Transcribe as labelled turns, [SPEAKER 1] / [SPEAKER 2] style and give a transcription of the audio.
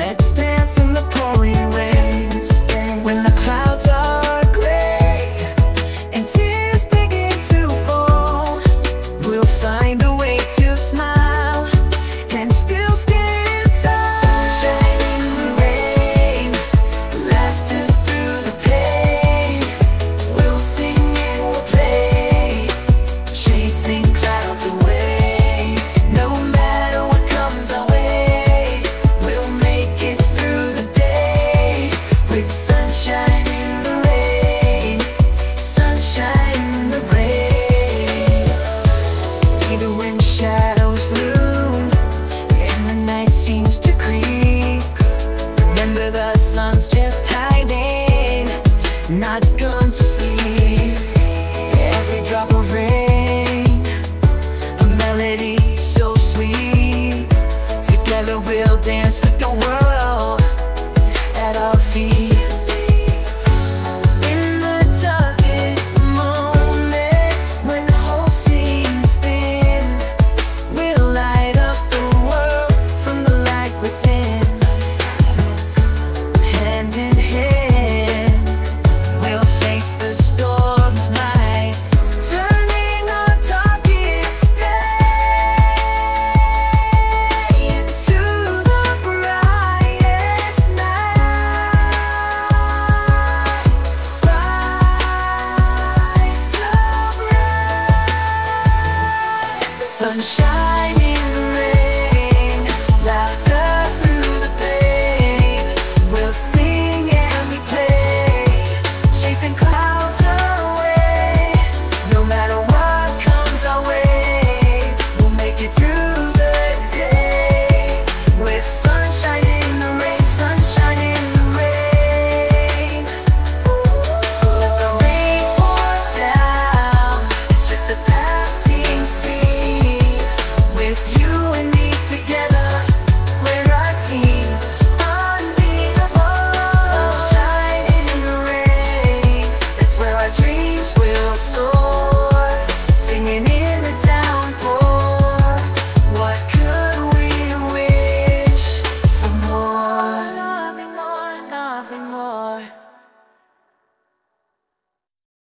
[SPEAKER 1] Let's dance sunshine.